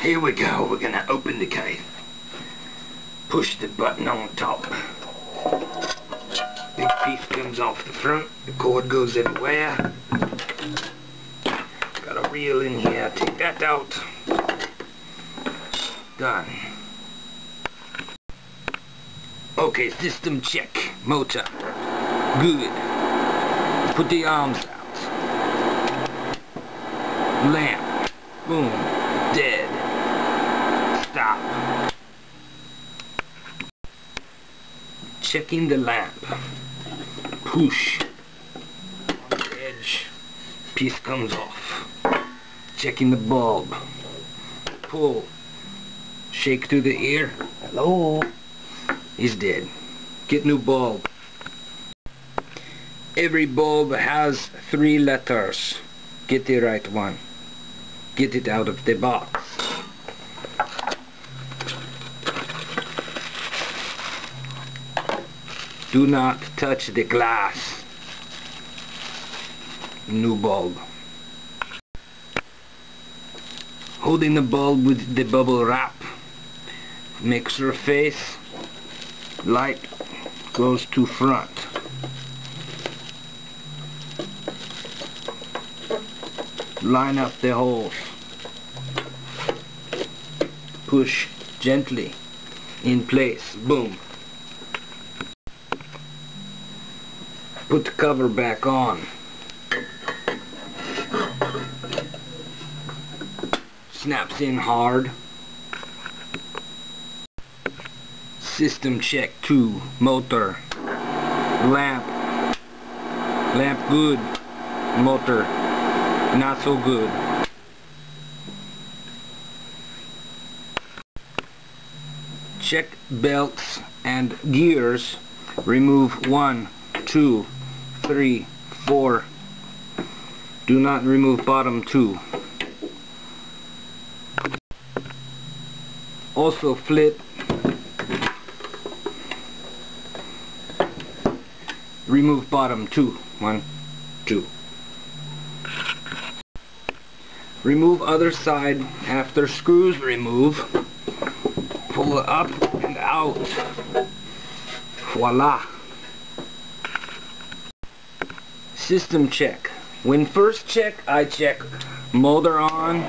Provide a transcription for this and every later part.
Here we go. We're gonna open the case. Push the button on top. Big piece comes off the front. The cord goes everywhere. Got a reel in here. Take that out. Done. Okay, system check. Motor. Good. Put the arms out. Lamp. Boom. Dead. Stop. Checking the lamp. Push. On the edge. Piece comes off. Checking the bulb. Pull. Shake through the ear. Hello. He's dead. Get new bulb. Every bulb has three letters. Get the right one. Get it out of the box. Do not touch the glass. New bulb. Holding the bulb with the bubble wrap. Mixer face. Light goes to front. Line up the holes. Push gently in place. Boom. Put the cover back on. Snaps in hard. System check 2. Motor. Lamp. Lamp good. Motor not so good. Check belts and gears. Remove one, two, three, four. Do not remove bottom two. Also flip remove bottom two. One, two. Remove other side after screws remove. Pull it up and out. Voila. System check. When first check, I check motor on.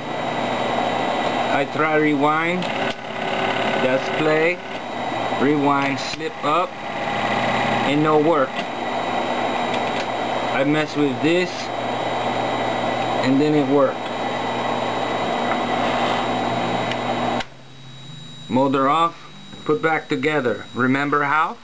I try rewind. That's play. Rewind, slip up. And no work. I mess with this. And then it worked. Motor off, put back together. Remember how?